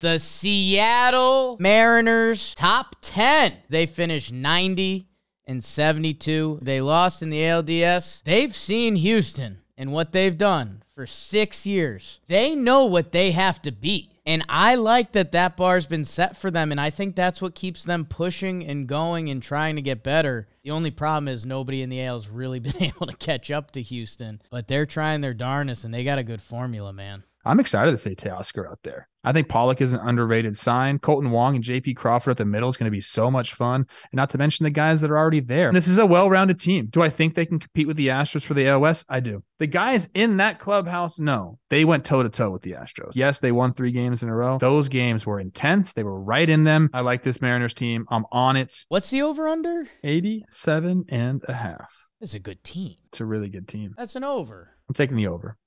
The Seattle Mariners, top 10. They finished 90 and 72. They lost in the ALDS. They've seen Houston and what they've done for six years. They know what they have to beat. And I like that that bar's been set for them. And I think that's what keeps them pushing and going and trying to get better. The only problem is nobody in the has really been able to catch up to Houston, but they're trying their darnest and they got a good formula, man. I'm excited to see Teoscar out there. I think Pollock is an underrated sign. Kolten Wong and JP Crawford at the middle is going to be so much fun. And not to mention the guys that are already there. This is a well rounded team. Do I think they can compete with the Astros for the AOS? I do. The guys in that clubhouse, no. They went toe to toe with the Astros. Yes, they won three games in a row. Those games were intense. They were right in them. I like this Mariners team. I'm on it. What's the over under? 87 and a half. It's a good team. It's a really good team. That's an over. I'm taking the over.